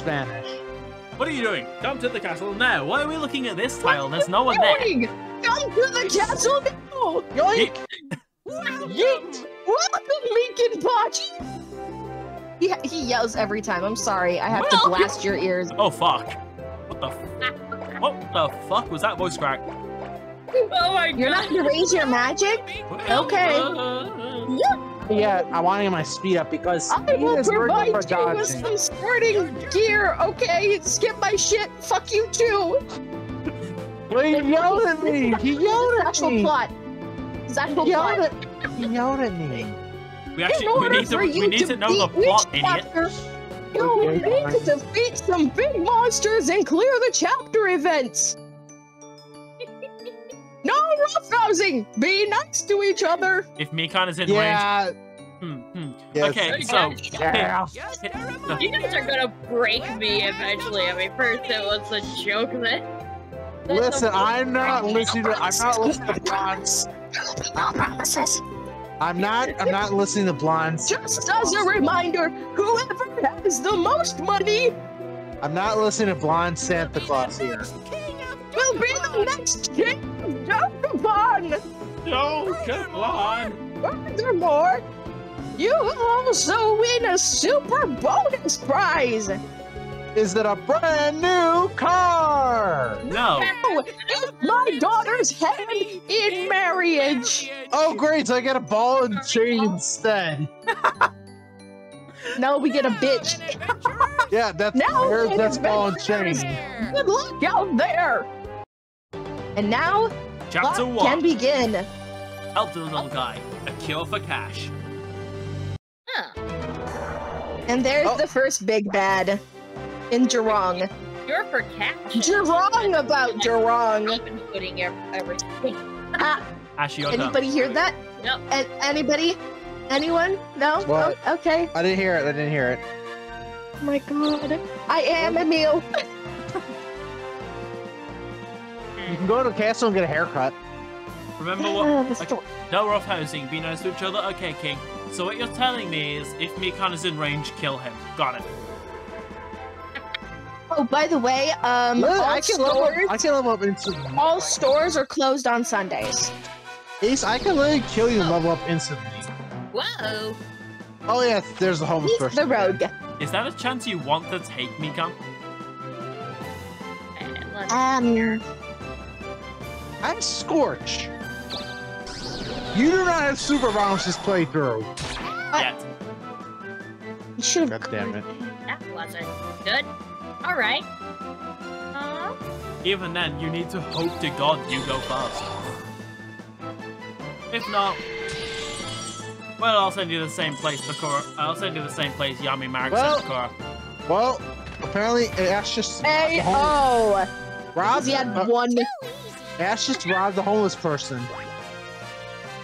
Spanish. What are you doing? Come to the castle now. Why are we looking at this tile? There's no one there. Doing? Come to the castle now! Yoink! Yeet! Welcome, Lincoln Pachi! He, he yells every time. I'm sorry. I have to blast your ears. Oh fuck. What the f- What the fuck was that voice crack? Oh my You're not gonna raise your magic? Okay. Yeah, I want to get my speed up because I speed will is working provide for you with some sporting gear, okay? Skip my shit. Fuck you too. Well, he yelled at me. He yelled at Actual me. plot. His actual He yelled plot. at, he yelled at me. We actually we need to for we you need to know the beat plot, which idiot. chapter, you Okay, need to defeat some big monsters and clear the chapter events. no roughhousing. Be nice to each other. If Mikan is in range. Yeah. Hmm, hmm. Yes. Okay, so Yeah. You guys are gonna break me eventually. I mean, first it was a joke, then. then Listen, I'm not listening to. I'm not listening to blondes. I'm not. I'm not listening to blondes. Just as a reminder, whoever has the most money I'm not listening to blonde Santa Claus here. will be the next king of Dokapon. No, come on. Furthermore, you also win a super bonus prize. Is it a brand new car? No. Oh, it's my daughter's hand in marriage. Oh, great! So I get a ball and chain instead. No, we get a bitch. Yeah, that's Now where's it that's ball and chain. Good luck out there. And now, Chapter one. can one. begin. Help the little guy. A cure for cash. Huh. And there's Oh. the first big bad in Jurong. You're for cash. Jurong about Jurong. I've been putting ev- everything. Ah, Ashiota. anybody hear that? Nope. A- anybody? Anyone? No? What? Oh, okay. I didn't hear it. I didn't hear it. Oh my god. I am Emil. You can go to the castle and get a haircut. Remember Ah, what? the sto- No rough housing. Be nice to each other. Okay, King. So what you're telling me is, if Mikan is in range, kill him. Got it. Oh, by the way, um, Look, all I can level. stores, I can level up instantly. all stores are closed on Sundays. Ace, I can literally kill you and level up instantly. Whoa. Oh yeah, there's the homeless He's person. the rogue. Is that a chance you want to take, Mikan? And Um, I'm Scorch. You do not have super bounce this playthrough. Yet. you should have. God damn it. that wasn't good. All right. Uh, Even then, you need to hope to God you go first. If not, well, I'll send you the same place Bakura. I'll send you the same place Yami Marik Well- sent Bakura. Well, apparently Ash just Hey, robbed the home- oh, robbed, because he had uh, one. Ash just robbed the homeless person.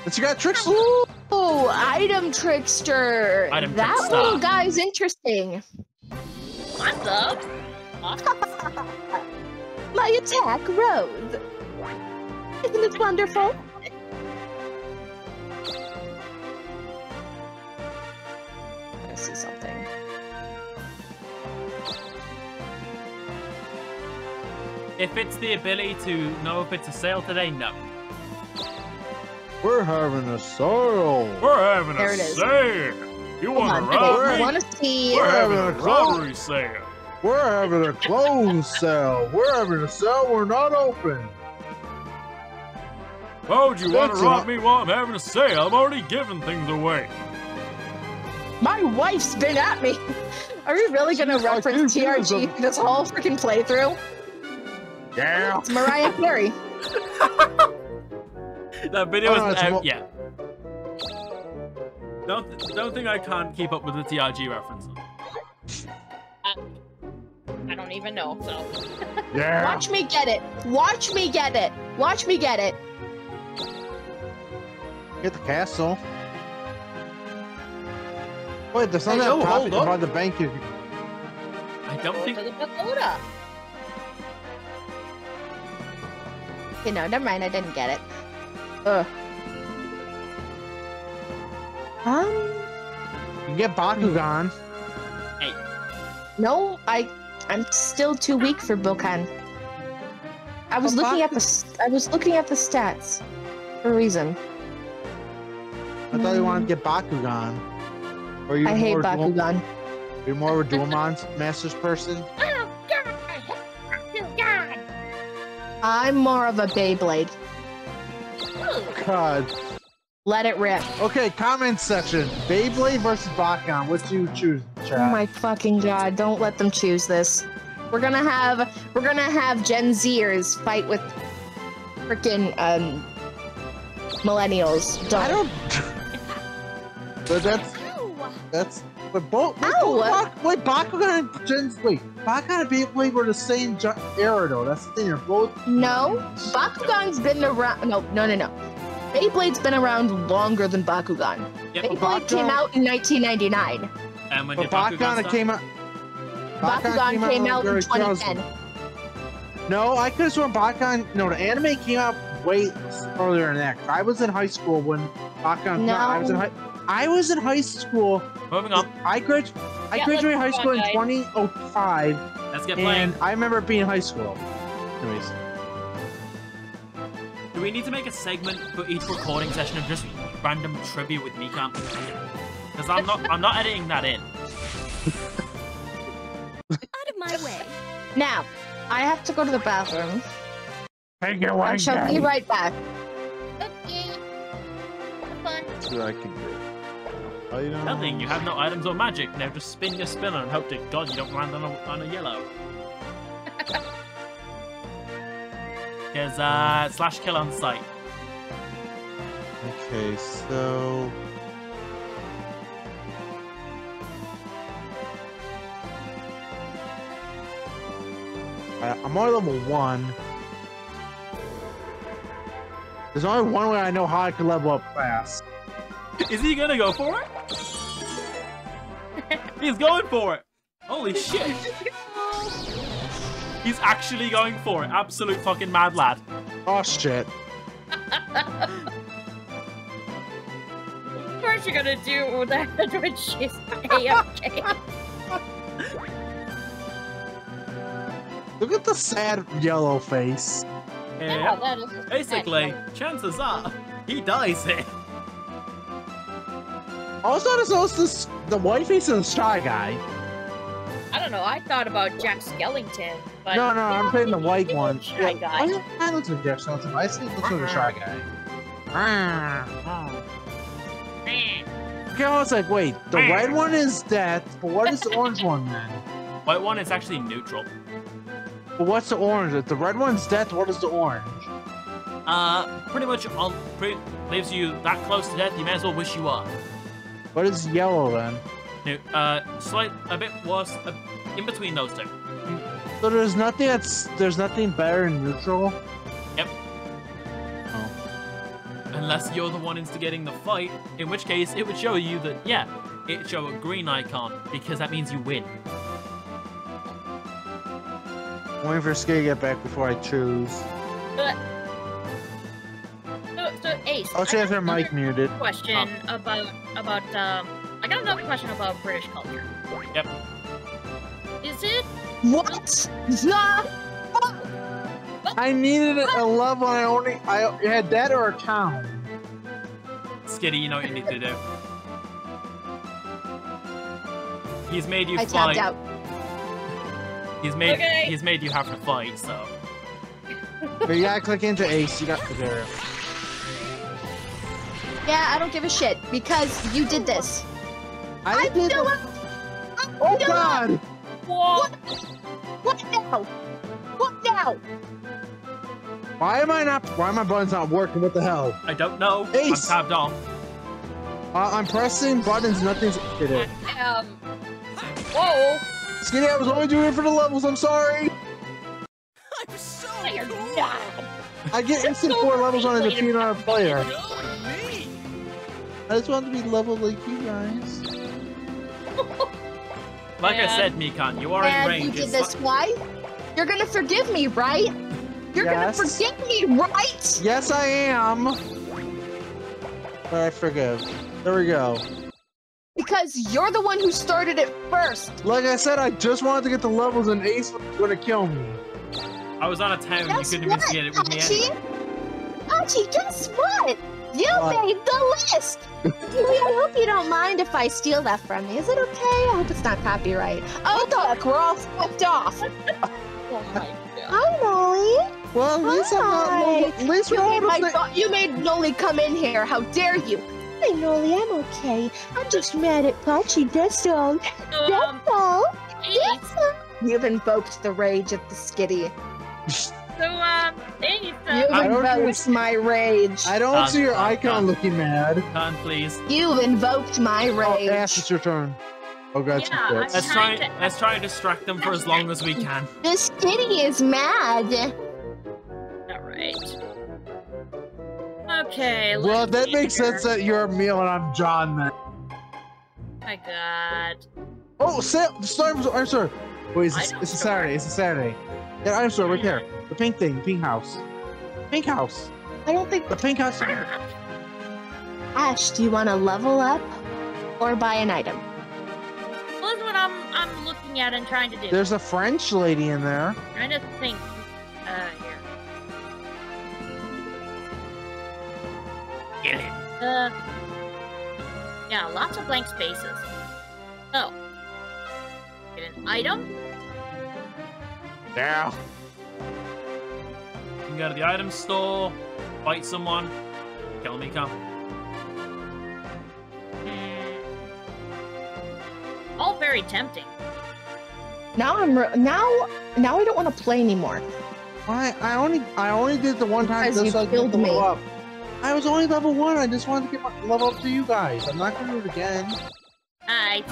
But you got tricks. Ooh, item trickster. Item that trickster. little guy's interesting. what's up? My attack rose. Isn't it wonderful? I see something. If it's the ability to know if it's a sale today, no. We're having a sale. We're having There a it is. sale. You want on, to wait, rob I me? want to see. We're having a having a clothes- robbery sale. We're having a clothes sale. We're having a sale. We're not open. Why would you want to rob me while I'm having a sale? I'm already giving things away. My wife's been at me. Are we really gonna reference "Dude, dude, TRG some- this whole freaking playthrough? Yeah. It's Mariah Carey. That video Oh, no, isn't out mo- yet. Don't don't think I can't keep up with the TRG references. I don't even know. So Yeah. Watch me get it. Watch me get it. Watch me get it. Get the castle. Wait, there's something Hey, yo, that hold popped the bank. If you... I don't go think to the pagoda. You know, never mind. I didn't get it. Ugh. Um. You can get Bakugan. No, I I'm still too weak for Bokan. I was But looking at the I was looking at the stats for a reason. I thought you wanted to get Bakugan. Or you I hate more Dual- Bakugan. You're more of a Duel Masters person? Oh God! I hate Bakugan. I'm more of a Beyblade. God. Let it rip. Okay, comment section. Beyblade versus Bakugan. What do you choose, chat? Oh my fucking god! Don't let them choose this. We're gonna have we're gonna have Gen Zers fight with freaking um millennials. Don't. I don't. but that's that's. But both. Wait, Ow! both wait, Bakugan and Gen. Wait, Bakugan and Beyblade were the same era though. That's the thing. They're both. No, Bakugan's been around. No, no, no, no. Beyblade's been around longer than Bakugan. Yep. Beyblade came out in 1999. And when But did Bakugan Bakugan came out. Bakugan came out in 2010. No, I could have sworn Bakugan. No, the anime came out way earlier than that. I was in high school when Bakugan. No. I was in high. I was in high school. Moving on. I grad. I Yeah, graduated high school move in 2005, Let's get playing. and I remember being in high school. Anyways, Do we need to make a segment for each recording session of just random trivia with Mikan? Because I'm not I'm not editing that in. Out of my way. Now, I have to go to the bathroom. take it I shall be right back. Okay. Have fun. See I can do. You know. Nothing, you have no items or magic. Now just spin your spinner and hope to God you don't land on a, on a yellow. There's uh, slash kill on sight. Okay, so. I, I'm only level one. There's only one way I know how I can level up fast. Is he gonna go for it? He's going for it! Holy shit! He's actually going for it. Absolute fucking mad lad. Oh shit. Of course you're gonna do with that when she's AFK. Look at the sad yellow face. yeah, Yeah. Basically, chances are he dies here. Also, there's also this, the white face and the shy guy. I don't know. I thought about Jack Skellington, but no, no, I'm playing the white he one. looks Shy Yeah, guy. yeah, that looks like Jeff Skeleton. I see it looks like a shy guy. Okay, I was like, wait, the red one is death, but what is the orange one then? White one is actually neutral. But what's the orange? If the red one's death, what is the orange? Uh, pretty much on pretty, leaves you that close to death. You may as well wish you are. What is yellow then? No, uh, slight, a bit worse, uh, in between those two. So there's nothing that's there's nothing better than neutral. Yep. Oh. Unless you're the one instigating the fight, in which case it would show you that, yeah, it show a green icon, because that means you win. I'm waiting for Skay to get back before I choose. So, so Ace. Oh, she I has her mic muted. Question about about um. I got another question about British culture. Yep. Is it What the fuck? I needed a love and I only I had that or a town. Skitty, you know what you need to do. He's made you I fight. tapped out. He's made Okay. he's made you have to fight, so But you gotta click into Ace. You got to there. Yeah, I don't give a shit because you did this. I did. still the- Oh still God! what? What now? What now? Why am I not? Why are my buttons not working? What the hell? I don't know. Ace! I'm tabbed off. Uh, I'm pressing buttons. Nothing's. Get it. Um. Whoa! Skitty, I was only doing it for the levels. I'm sorry. I'm so No, you're cool. not. I get You're instant so four levels on as a played few hour player. Go me. I just wanted to be leveled like you guys. Like I said, Mikan, you are in And you did It's this why? You're gonna forgive me, right? You're Yes. gonna forgive me, right? Yes, I am. But I forgive. There we go. because you're the one who started it first. Like I said, I just wanted to get the levels and Ace was gonna kill me. I was on a town. You Guess couldn't what, investigate it with me. Hachi? anyway. Hachi, guess what? You What? made the list. Huey, I hope you don't mind if I steal that from you. Is it okay? I hope it's not copyright. Oh, look, we're all flipped off. Oh my god. Hi, Molly. Well, at least I'm not. Hi. At least You we're made, my, able to- fu- you made Noli come in here. How dare you? Hi, Noli. I'm okay. I'm just mad at Pachi. That's all. So, um, That's all. Ace, You've invoked the rage of the skitty. so, um, Ace, You've uh, I invoked my rage. I don't Done, see your done, icon done. looking mad. Con, please. You've invoked my Oh, rage. Ash, it's your turn. Oh, God, Yeah, some I'm quits. Let's try. to- Let's try and distract them for as long as we can. the skitty is mad. alright. Okay, Well, let's that makes here. sense that you're Emil and I'm John then. My god. Oh, Sam, the Star Wars I'm sorry. Wait, it's, I a, it's a Saturday. It's a Saturday. Yeah, I'm sorry, right there. The pink thing, pink house. Pink house. I don't think. The pink house. Ash, do you want to level up or buy an item? Well, that's what I'm I'm looking at and trying to do. There's a French lady in there. i trying to think. Uh, here. Get it. Uh, yeah, lots of blank spaces. Oh. Get an item? Yeah. You can go to the item store, fight someone, kill me, come. Hmm. All very tempting. Now I'm re- now now I don't want to play anymore. I I only I only did the one time Because you so I killed level me. up. I was only level one. I just wanted to get my level up to you guys. I'm not gonna do it again. I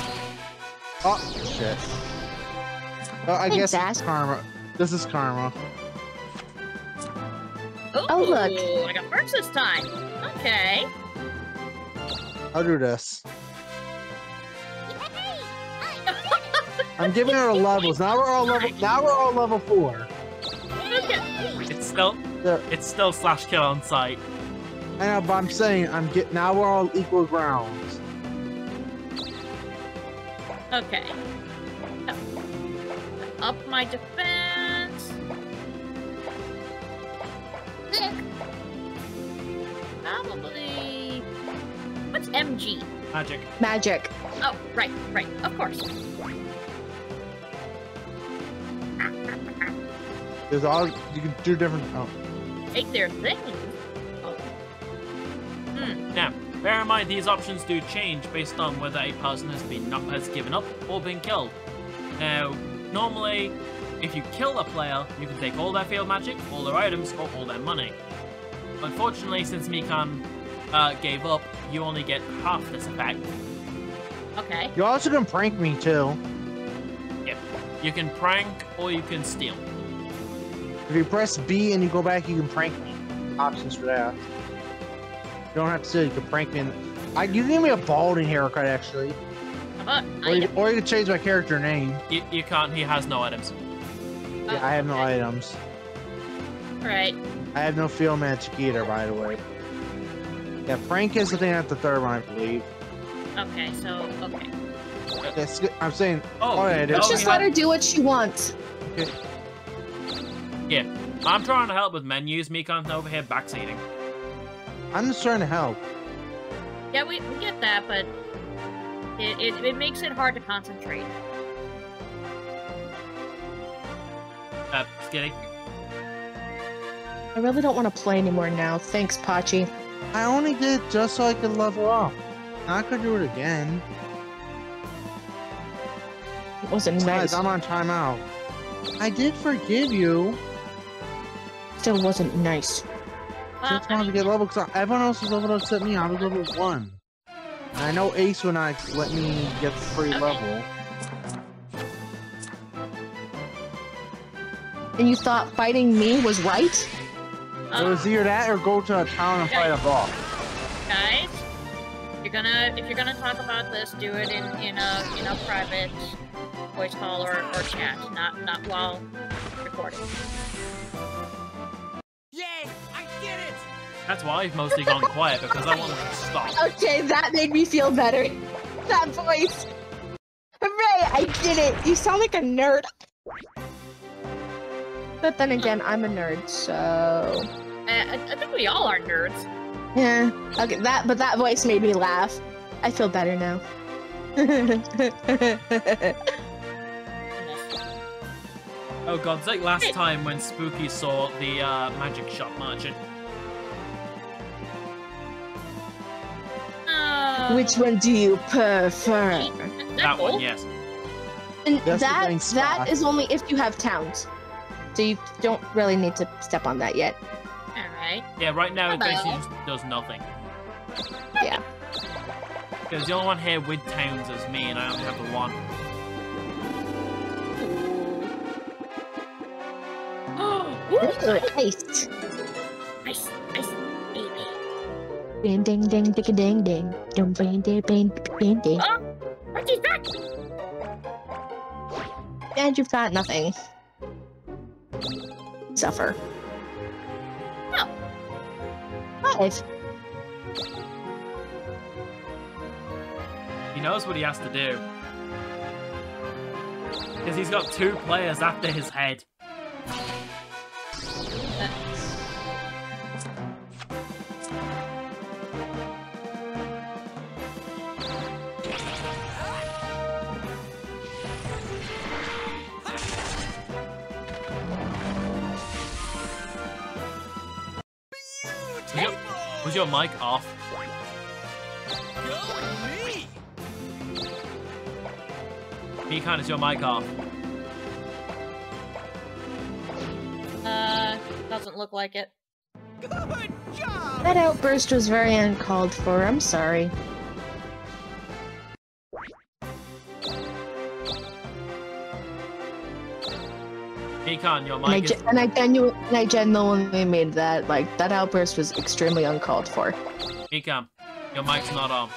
Oh shit. Well, I guess Ash. it's karma. This is karma. Ooh, Oh, look. I got first this time. Okay. I'll do this. I'm giving her levels. Now we're all level. Now we're all level four. okay. It's still. There. It's still slash kill on site. I know, but I'm saying I'm get. Now we're all equal ground. Okay. Up my defense. MG? Magic. Magic. Oh, right, right, of course. There's all you can do different. Oh, Take their things. Oh. Hmm. Now, bear in mind these options do change based on whether a person has been not has given up or been killed. Now, normally, if you kill a player, you can take all their field magic, all their items, or all their money. Unfortunately, since Mikan uh, gave up, you only get half this effect. Okay. you also can prank me too. You can prank or you can steal. If you press B and you go back, you can prank me. Options for that. You don't have to steal. You can prank me. And, I, you can give me a balding haircut actually, How about or you, or you can change my character name. You, you can't. He has no items. Yeah, I have no oh, okay. items. Right. I have no field magic either, by the way. Yeah, Frank is the thing at the third one, I believe. Okay, so, okay. Yes, I'm saying. Oh, yeah, it is. Let's just let her do what she wants. Yeah. I'm trying to help with menus. Mikan's over here backseating. I'm just trying to help. Yeah, we, we get that, but it, it, it makes it hard to concentrate. Uh, Skitty. I really don't want to play anymore now. Thanks, Pachi. I only did it just so I could level up. Not gonna do it again. It wasn't Besides, nice. I'm on timeout. I did forgive you. Still wasn't nice. Well, Just wanted to get level because everyone else was leveled up except me. I was level one. And I know Ace would not let me get the free Okay. level. And you thought fighting me was right? It was either that or go to a town and fight a boss. guys, you're gonna if you're gonna talk about this, do it in in a in a private voice call or, or chat, not not while recording. Yay! I did it! That's why I've mostly gone quiet because I want them to stop. Okay, that made me feel better. that voice. Hooray! I did it. You sound like a nerd. But then again, I'm a nerd, so Uh, I, I think we all are nerds. yeah. Okay, that but that voice made me laugh. I feel better now. Oh god, it's like last time when Spooky saw the uh, magic shop merchant. Uh, Which one do you prefer? That one, yes. And That's that dang that spot. only if you have towns. So you don't really need to step on that yet. Alright. Yeah, right now it basically just does nothing. Yeah. Because the only one here with towns is me, and I only have the one. Ooh, Ooh, Nice. nice, nice, baby. Ding ding ding ding ding ding. Dum ding ding ding ding ding. Oh, Archie's back! And you've got nothing. Suffer. Oh. Five. He knows what he has to do. Because he's got two players after his head. Your mic off? Go me! Pecan, is your mic off? Uh, doesn't look like it. Good job! That outburst was very uncalled for. I'm sorry. Pecan, your And I, mic is... ge- and I genuinely, and I genuinely made that like that outburst was extremely uncalled for. Pecan, your mic's not on.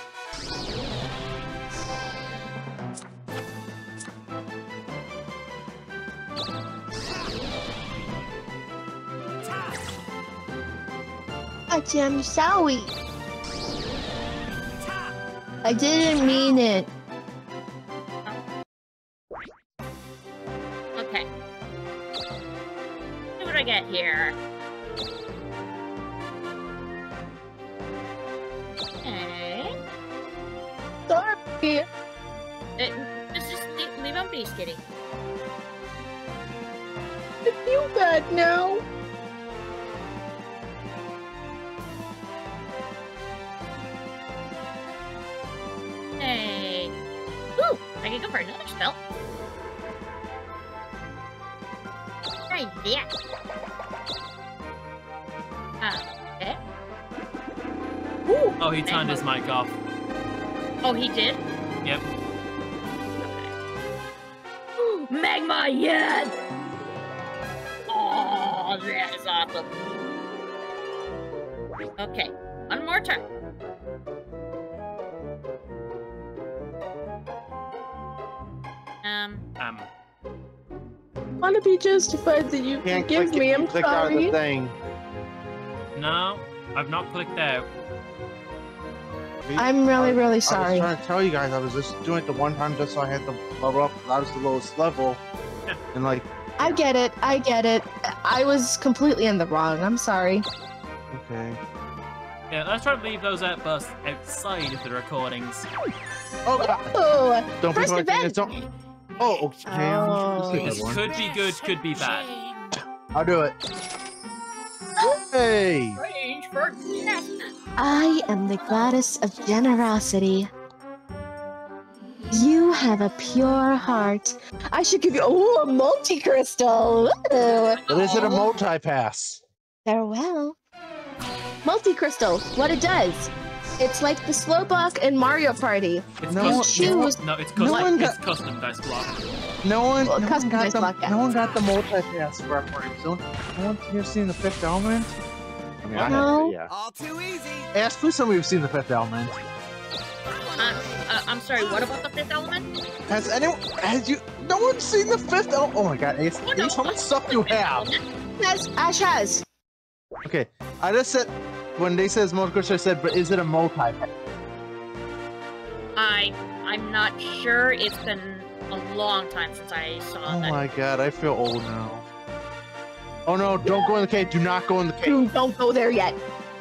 I'm sorry. I didn't mean it. One more turn. Um, Um, want to be justified that you Can't forgive me. it, I'm click out of the thing. no, I've not clicked out. I'm really, I- really I was sorry. trying to tell you guys, I was just doing it the one time just so I had to level up. That was the lowest level, and like, I get it. I get it. I was completely in the wrong. I'm sorry. okay. Yeah, let's try to leave those outbursts outside of the recordings. Oh God! Oh, uh, Don't be First like event. Don't. Oh, okay. Oh. This is a This good one. could be good, could be bad. I'll do it. Hey! range for. I am the goddess of generosity. You have a pure heart. I should give you oh, a multi crystal. But is it a multi-pass? Farewell. Multi crystal. What it does? It's like the slow block in Mario Party. It's No, custom. choose- No, it's no one it's got- custom dice block. No one, Well, no one got dice the, block, yeah. no one got the multi-pass reference. No, no one here seen the Fifth Element. I mean, I No. have, yeah. All too easy. Ask who somebody who's seen the Fifth Element. Uh, uh, I'm sorry, what about the fifth element? Has anyone? Has you? No one's seen the Fifth Element. Oh my God, Ace! Oh, no, Ace, how much stuff the you have? Yes, Ash has. Okay, I just said when they says multi I said, but is it a multi-pass? I I'm not sure. It's been a long time since I saw Oh that. my god, I feel old now. Oh no, don't go in the cave. Do not go in the cave. Dude, don't go there yet.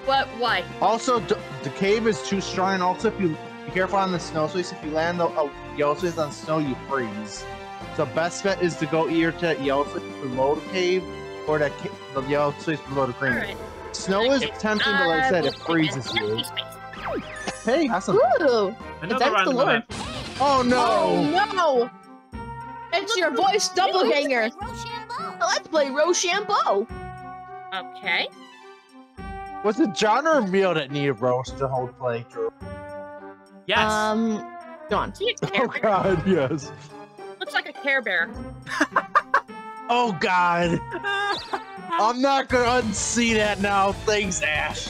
What? Why? Also, d- the cave is too strong, and also if you be careful on the snow space, if you land the uh, yellow space on snow, you freeze. So best bet is to go either to yellow space below the cave or that ca- the yellow space below the All green. right. Snow is Okay, tempting, but like I uh, said, it freezes you. Hey, that's some. Ooh. Another Thanks the random Lord. Oh no! Oh no! It's your voice doppelganger. Let's play Rochambeau. Okay. Was it John or Emil that needed roast the whole playthrough? Yes. Um, go on. Care Oh Bear? god, yes. Looks like a Care Bear. Oh god. I'm not gonna unsee that now. Thanks, Ash.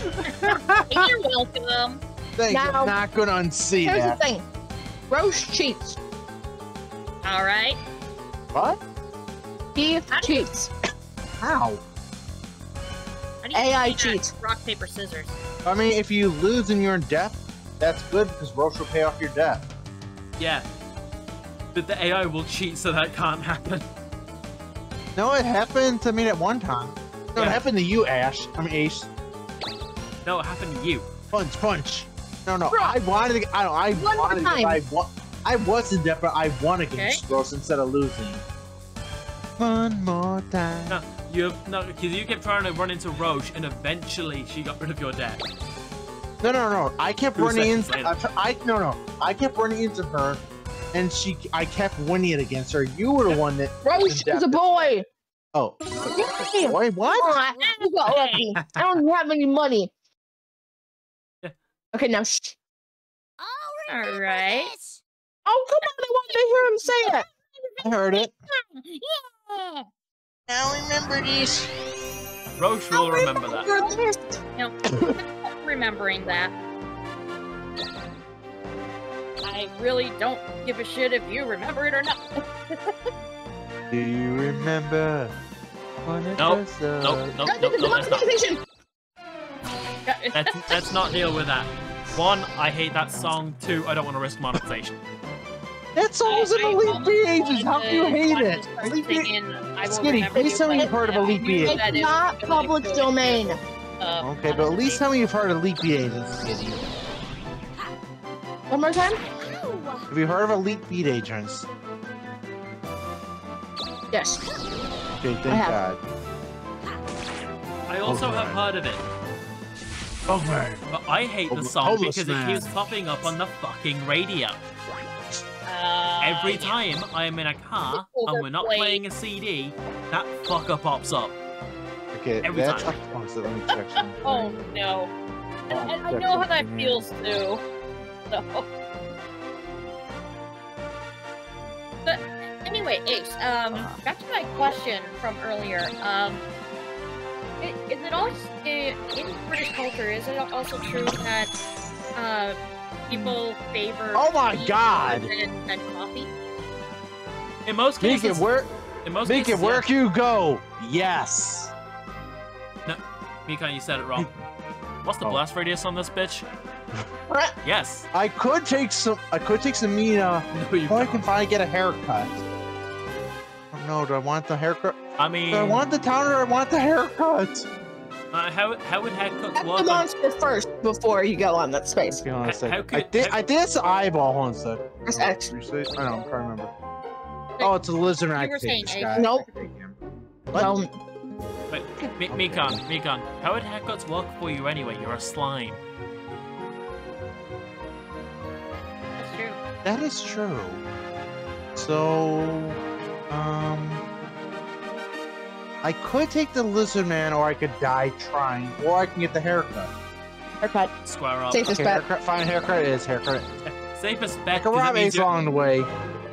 You're welcome. Thanks. Now- I'm not gonna unsee Here's that. the thing. Roche cheats. All right. What? He How do you- cheats. How? How do you AI cheats. Rock paper scissors. I mean, if you lose and you're in debt, that's good because Roche will pay off your debt. yeah. But the AI will cheat, so that can't happen. No, it happened to me at one time. No, Yeah. it happened to you, Ash. I mean, Ace. No, it happened to you. Punch, punch. No, no. Bro. I wanted to. I don't. I One more wanted. time. I wa- I was in debt, but I won against Roche instead of losing. One more time. No, you no, because you kept trying to run into Roche, and eventually she got rid of your debt. No, no, no. I kept Two running into. I, I no, no. I kept running into her, and she. I kept winning it against her. You were the one that. Roche is a boy. Oh, Yay. wait, what? Oh, you got lucky. I don't have any money. Okay, now shh. All right. Oh, come on. I want to hear him say it. I heard it. Yeah. Now remember these. Roche will remember that. You're this. No, remembering that. I really don't give a shit if you remember it or not. Do you remember? When it Nope, was, uh, Nope, nope, nope, nope, let's not. Let's, let's not deal with that. One, I hate that song. Two, I don't want to risk monetization. That song's in I- I Elite almost Beaches. How can you hate it? Elite Be- singing, I will Skitty, remember please tell me you've heard of I Elite knew Beaches. that It's not public domain. Uh, Okay, but at least tell me you've heard of Elite Beaches. One more time? Have you heard of Elite Beat Agents? Yes. Okay, thank I have. God. I also Okay. have heard of it, Oh man. but I hate the song homeless because man. it keeps popping up on the fucking radio. uh, Every yeah. time I am in a car and we're not playing a CD, that fucker pops up. Okay, Every that's time. oh, so let me check something. Oh no. And, and I know how that feels too. So. Anyway, Ace, um, back to my question from earlier. Um, i- is it also in British culture? Is it also true that uh, people favor Oh my tea God. than, than coffee? In most Make cases, it work. in most Make it cases, work. You go. Yes. Yeah. Mika, you said it wrong. What's the Oh. blast radius on this bitch? Yes. I could take some. I could take some meat. Uh, No, you oh, I can finally get a haircut. No! Do I want the haircut? I mean, Do I want the town or I want the haircut? uh, how how would haircuts That's the work? on- monster first before you go on that space. Hang on a second. how I could- did. how- I did. It's an eyeball. Hold on a sec. Press X. Reset. I know. I'm trying to remember. Oh, it's a lizard. and I can take this guy. Nope. I can take him. What? Well, Wait, Mi- Mikan, Mikan, how would haircuts work for you anyway? You're a slime. That's true. That is true. So, um, I could take the lizard man, or I could die trying, or I can get the haircut. haircut. Square up. Safest Okay, bet. haircut. Fine, haircut it is haircut. Safest bet. I can 'cause that rob means Ace you're- along the way.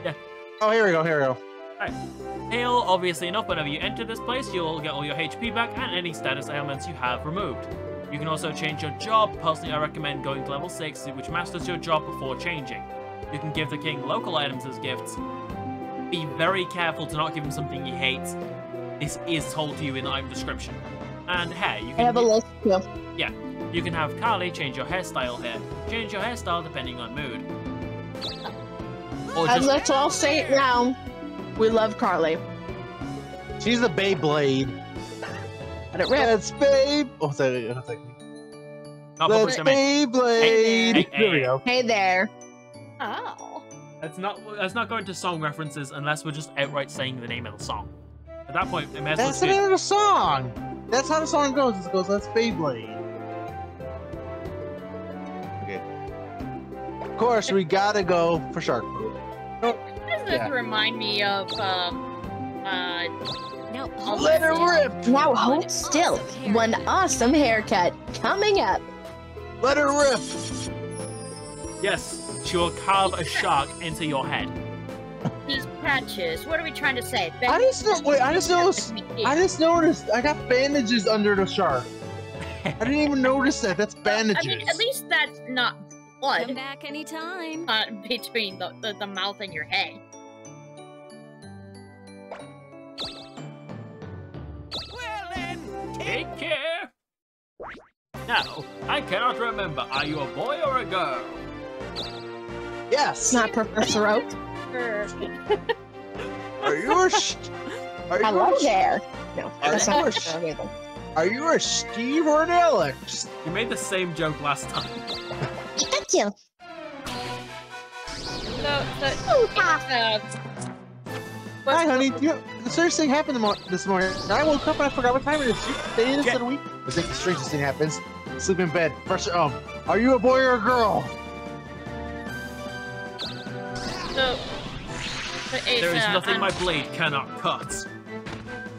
Yeah. Oh, here we go. Here we go. Hail, obviously enough, whenever you enter this place, you'll get all your HP back and any status ailments you have removed. You can also change your job. Personally, I recommend going to level 6, which masters your job before changing. You can give the king local items as gifts. Be very careful to not give him something he hates. This is told to you in the item description. And hair, you I can have a list too. Yeah. You can have Carly change your hairstyle here. Change your hairstyle depending on mood. Or And just let's all say it now. We love Carly. She's a Beyblade. Let it rip. Let's Beyblade. Oh, sorry, one second. Oh, not Let's public domain. Beyblade. Hey, hey, There we go. Hey there. Oh. Let's not let's not go into song references unless we're just outright saying the name of the song. At that point, it may as well That's the name of the song. That's how the song goes. It goes, let's Beyblade. Okay. Of course, we gotta go for Shark Food. Does this Yeah. remind me of um uh Now, Let her rip. Now hold still. One awesome haircut coming up. Let her rip. Yes, she will carve a shark into your head. these patches? What are we trying to say? I just know- wait, I just noticed- I just noticed I got bandages under the shark. I didn't even notice that. That's bandages. I mean, at least that's not blood. Come back anytime. uh, between the, the, the mouth and your head. Well then, Take care. Now, I cannot remember. Are you a boy or a girl? Yes. Not Professor Oak. Are you a sh- Are you Hello a sh- there. No, Are that's you not a sh- either. Are you a Steve or an Alex? You made the same joke last time. Thank you. So, so Ooh, it's, ha. uh, Hi, honey. You the strangest thing happened this morning. I woke up and I forgot what time it is. You say this Yeah. the week. I think the strangest thing happens. Sleep in bed. First, um, are you a boy or a girl? So, so There is nothing my blade cannot cut.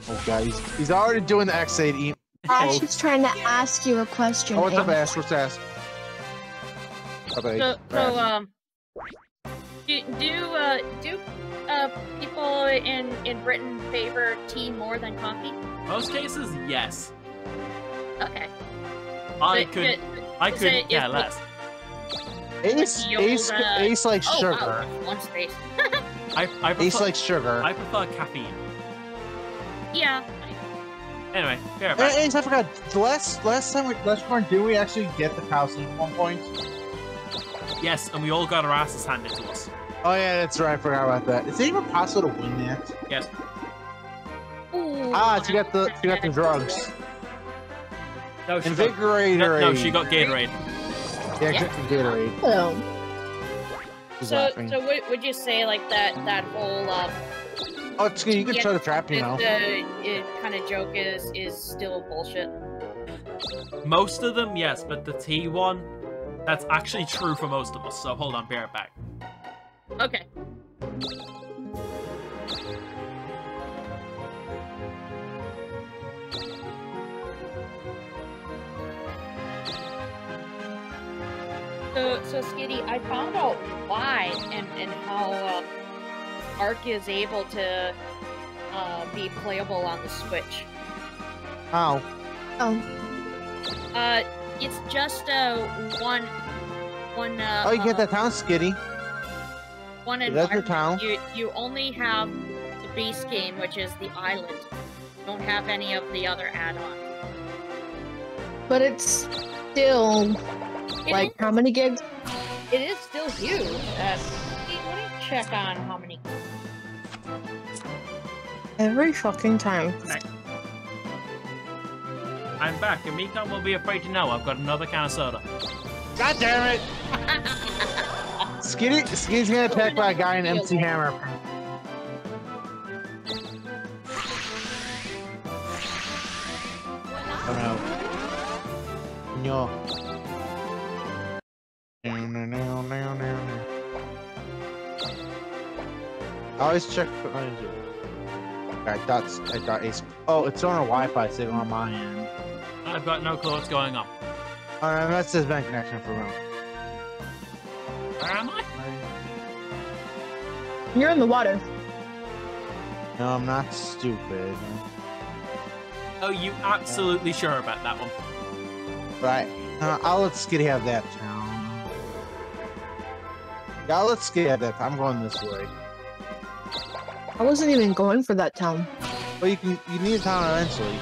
Oh, guys, he's already doing the X8. E- Ash is trying to ask you a question. oh, what's up, Abe. Ash? What's Ash? Okay. So, so um, do do uh do uh people in in Britain favor tea more than coffee? Most cases, yes. Okay. I But- could, but- I could Yeah, less. Ace, the Ace, uh, Ace likes oh sugar. wow, one space. I, I Ace likes sugar. I prefer caffeine. Yeah. Anyway, be right Hey, back. Ace, I forgot. The last last time we last time did we actually get the cow sleep at one point? Yes, and we all got our asses handed to us. Oh yeah, that's right. I forgot about that. Is it even possible to win that? Yes. Ooh, Ah, she got the she got the drugs. No, she got, Invigorator. no, no, she got Gatorade. Yeah, Yeah. Gatorade. Hello. She's So, laughing. so would, would you say like that that whole um oh, it's good. You can yeah, try to trap, you the, know. the kind of joke is is still bullshit? Most of them, yes, but the T one, that's actually true for most of us. So hold on, bear right back. Okay. So, so Skitty, I found out why and, and how uh, Ark is able to uh, be playable on the Switch. Ow. Oh, Uh, it's just uh, one, one. Uh, Oh, you get the town, Skitty. one That's your town. You you only have the base game, which is the island. You don't have any of the other add-ons. but it's still It like is- how many gigs? it is still huge. Uh, let me check on how many. Every fucking time. I'm back, and Mikan will be afraid to know I've got another can of soda. God damn it! Skitty, Skitty's gonna attack by a guy in MC Hammer. Oh no. No. No, always check. what I do. I thought I thought Ace. Oh, it's on a Wi-Fi signal on my end. I've got no clue what's going on. Uh, that's his bank connection for me. Where am I? You're in the water. No, I'm not stupid. Oh, you absolutely sure about that one? Right. Uh, I'll let Skitty have that town. Yeah, I'll let Skitty have that. I'm going this way. I wasn't even going for that town. Well, you can. You need a town eventually.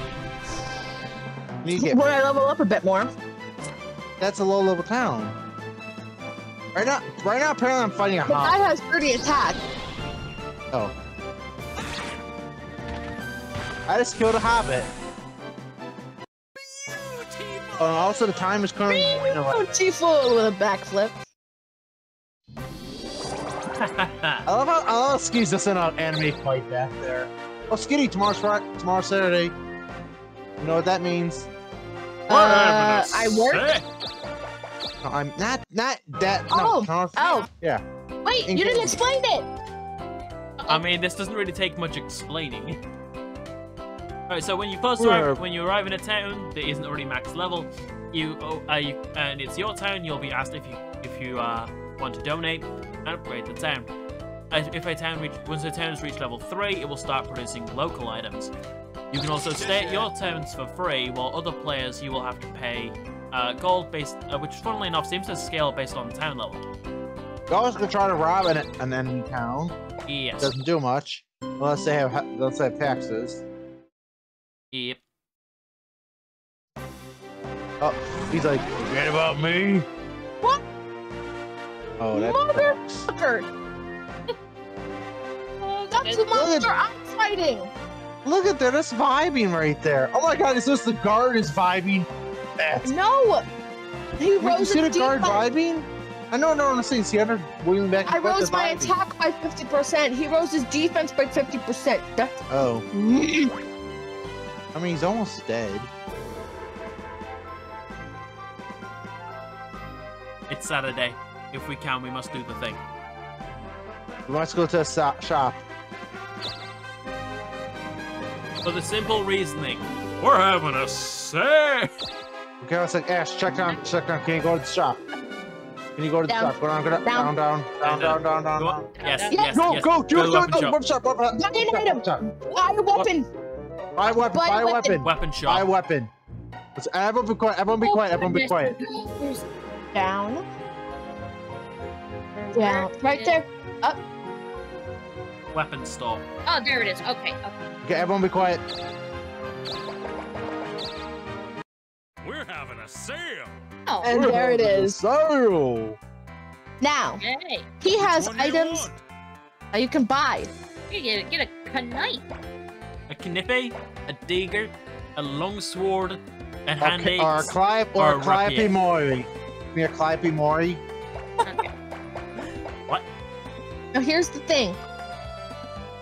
You need to get. When I level up a bit more. That's a low-level town. Right now, right now, apparently I'm fighting a hog. has 30 attack. Oh. I just killed a hobbit. Oh, and also the time is currently. You know what? Beautiful with a backflip. I love how I love Skis just in an anime fight back there. Oh, Skitty, tomorrow's Friday, tomorrow's Saturday. You know what that means? Uh, I work. No, I'm not not that. No, Oh, tomorrow's- oh. yeah. Wait, you didn't explain it. I mean, this doesn't really take much explaining. Alright, so when you first arrive, when you arrive in a town that isn't already max level, you, oh, uh, you and it's your town, you'll be asked if you if you uh, want to donate and upgrade the town. If a town reach, once a town has reached level three, it will start producing local items. You can also stay at your towns for free, while other players you will have to pay uh, gold based, uh, which funnily enough seems to scale based on town level. You always gonna try to rob an, an enemy town. Yes. Doesn't do much unless they have unless they have taxes. Yep. Oh, he's like, forget about me. What? Oh, that. Motherfucker. Oh, That's the goodness. monster I'm fighting. Look at that, that's vibing right there. Oh my god, is this the guard is vibing? That's No. He You rose see the guard defense. vibing? I know, no, I'm saying, see, under wheeling back I forth, rose my vibing. attack by 50%. He rose his defense by 50%. That's Oh, I mean, he's almost dead. It's Saturday. If we can, we must do the thing. We must go to a shop. For the simple reasoning, we're having a sale. Okay, I was like, Ash, check down, check down. Can you go to the shop? Can you go to the Down. shop? Go down, go down, down, Down. down, down, down, down, down, Go Yes, yes, Go, yes. go, to do the it, weapon go, shop. weapon shop, weapon Buy an item. shop. Buy a weapon. Buy a weapon, Buy a weapon. weapon. Weapon Buy a weapon. Let's, everyone be quiet, everyone be Oh, quiet, everyone be quiet. There's- Down. Down. Right there. Up. Weapon store. Oh, there it is. Okay. okay. Okay, everyone be quiet. We're having a sale. Oh, And there it is. So, Now, yay. he has Which one do you items that you can buy. You get, get a knife. A knippy, a dagger, a long sword, a hand okay, or axe. Clive, or or Clive rapier. Mori. Me a Clive Mori. Okay. Now, here's the thing.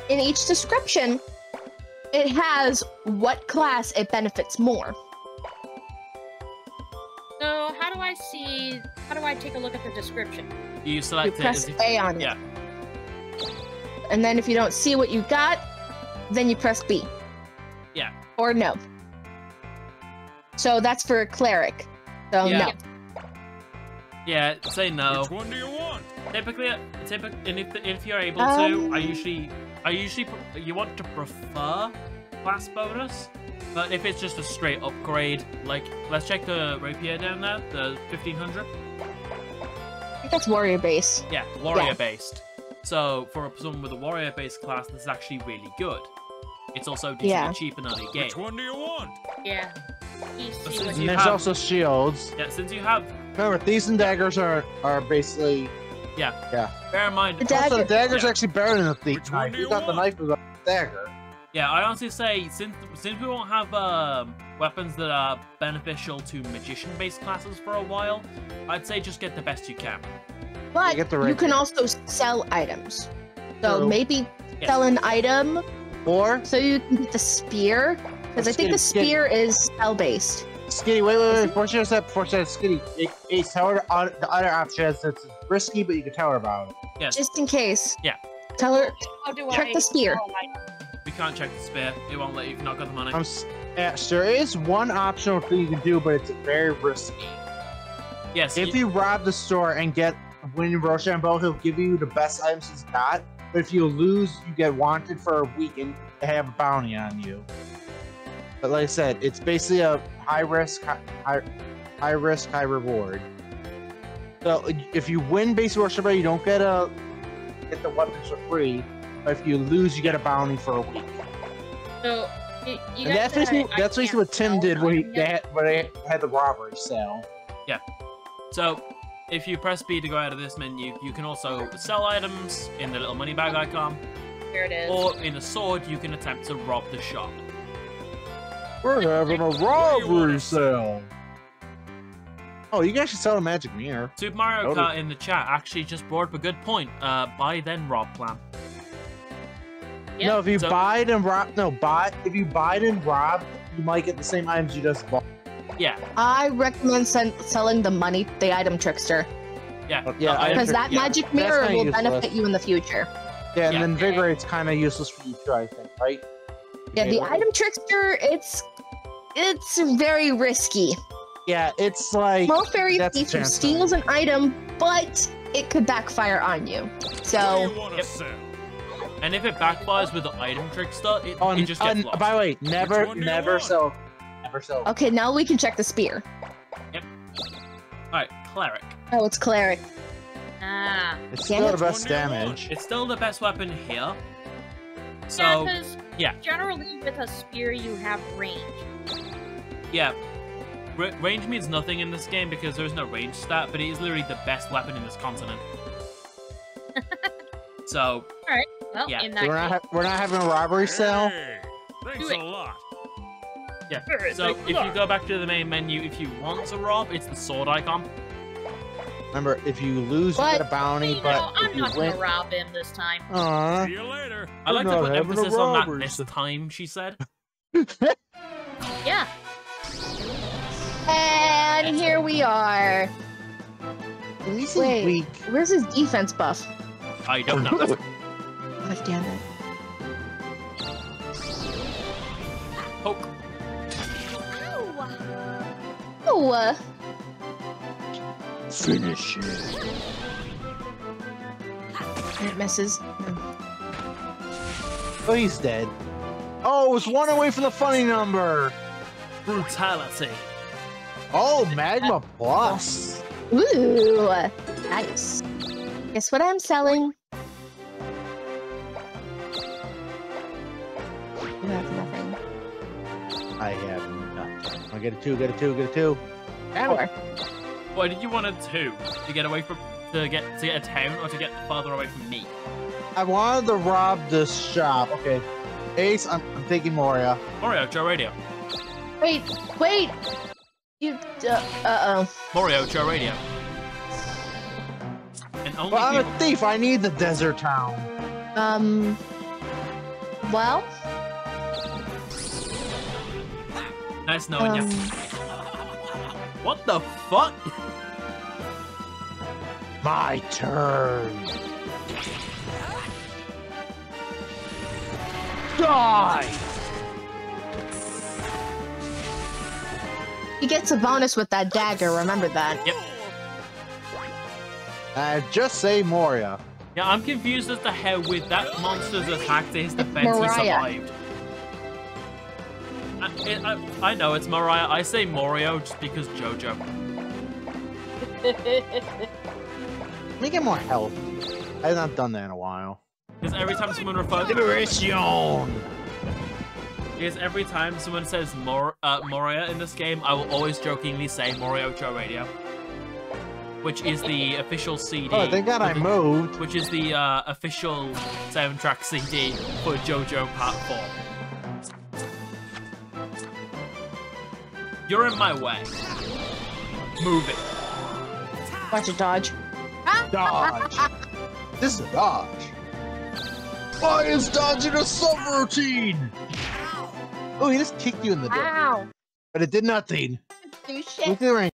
In each description, it has what class it benefits more. So how do I see? How do I take a look at the description? You You select it. press as if- A on it. yeah. And then if you don't see what you got, then you press B. Yeah. Or no. So that's for a cleric. So Yeah. no. Yeah, say no. Which one do you want? Typically, typically, and if if you're able Um, to, I usually, I usually, you want to prefer class bonus, but if it's just a straight upgrade, like let's check the rapier down there, the fifteen hundred. I think that's warrior base. Yeah, warrior based. So for a someone with a warrior based class, this is actually really good. It's also decently Yeah. cheap in early game. Which one do you want? Yeah. You But see since what And there's have- also shields. Yeah, since you have, Remember, thieves and daggers are are basically. Yeah. Yeah. Bear in mind, The Also, dagger. the dagger's Yeah. actually better than the thief Which one knife. do You you got the knife with a dagger. Yeah, I honestly say since since we won't have um, weapons that are beneficial to magician-based classes for a while, I'd say just get the best you can. But get the you can also sell items. So True. maybe Yes. sell an item Or so you can get the spear. Because I think the Skitty, skitty. spear is spell based. Skitty, wait, wait, wait. Before she does that, before Skitty, it, it's tell her the other, the option is it's risky, but you can tell her about it. Yes, Just in case. Yeah. Tell her How do check I? the spear. We can't check the spear. It won't let you if you've not got the money. I'm, yeah, there is one optional thing you can do, but it's very risky. yes, If y- you rob the store and get win Rochambeau, he'll give you the best items he's got. But if you lose, you get wanted for a week and have a bounty on you. But like I said, it's basically a high risk, high, high, high risk, high reward. So if you win base Rochambeau, you don't get a get the weapons for free. But if you lose, you get a bounty for a week. So you, you And that's basically, I- I that's basically what Tim did when he items they yet? had, when they had the robbery sale. Yeah. So if you press B to go out of this menu, you can also sell items in the little money bag icon, Here it is. or in a sword, you can attempt to rob the shop. We're having a robbery sale. Oh, you guys should sell a magic mirror. Super Mario Noted. Kart in the chat actually just brought up a good point. Uh, buy then rob plan. Yeah, no, if you so- buy it and rob, no, buy if you buy it and rob, you might get the same items you just bought. Yeah, I recommend sen- selling the money, the item trickster, yeah, yeah, the I item because that yeah. magic mirror will useless. benefit you in the future. Yeah, and Yeah. then invigorate's kind of useless for you too, I think, right? Yeah, the Yeah. item trickster, it's it's very risky. Yeah, it's like Small fairy thief steals an item, but it could backfire on you. So you want to Yep. And if it backfires with the item trickster, it, on, it just gets on- lost. By the way, never, one do you never want? sell, never sell. okay, now we can check the spear. Yep. Alright, cleric. Oh, it's cleric. Ah. It's Damn still it. the best Which one do you want? damage. It's still the best weapon here. So yeah, yeah. generally with a spear you have range. yeah, R- range means nothing in this game because there is no range stat, but it is literally the best weapon in this continent. so All right. Well, Yeah, in that we're not, ha- we're not having a robbery sale. Hey, thanks a lot. yeah, Sure, so if you go back to the main menu, if you want to rob, it's the sword icon. Remember, if you lose, you get a bounty. you But know, I'm you not win, gonna rob him this time. Aw. See you later. I like to put emphasis on that this time, she said. Yeah. And here we are. This Wait. weak. Where's his defense buff? I don't know. God damn it. Poke. Oh, uh, Finish it. it misses. Oh, he's dead. Oh, it's one away from the funny number. Brutality. Oh, Magma Plus. Ooh, nice. Guess what I'm selling? You have nothing. I have nothing. I get a two, get a two, get a two. Damn it. Four. Why did you want a two? To get away from to get to get a town or to get farther away from me? I wanted to rob this shop. Okay. Ace, I'm, I'm taking Moria. Morioh, Cho Radio. Wait, wait. You. Uh oh. Morioh, Cho Radio. And only But I'm a thief. I need the desert town. Um. Well. nice knowing Um, you. What the fuck? My turn. Die. he gets a bonus with that dagger. Remember that. Yep. Uh, just say Moria. Yeah, I'm confused as to how with that monster's attack to his defense he survived. I, it, I, I know it's Mariah. I say Mario just because JoJo. Let me get more health. I have not done that in a while. Because every time someone refers, Liberation. because every time someone says Mor uh, Moria in this game, I will always jokingly say Morioh Cho Radio, which is the official CD. Oh, thank God I the- moved. Which is the uh, official soundtrack CD for JoJo Part 4. You're in my way. Move it. Watch it dodge. Dodge. this is a dodge. Why is dodging a subroutine? Oh, he just kicked you in the dick. Ow. But it did nothing. Do Look at the range.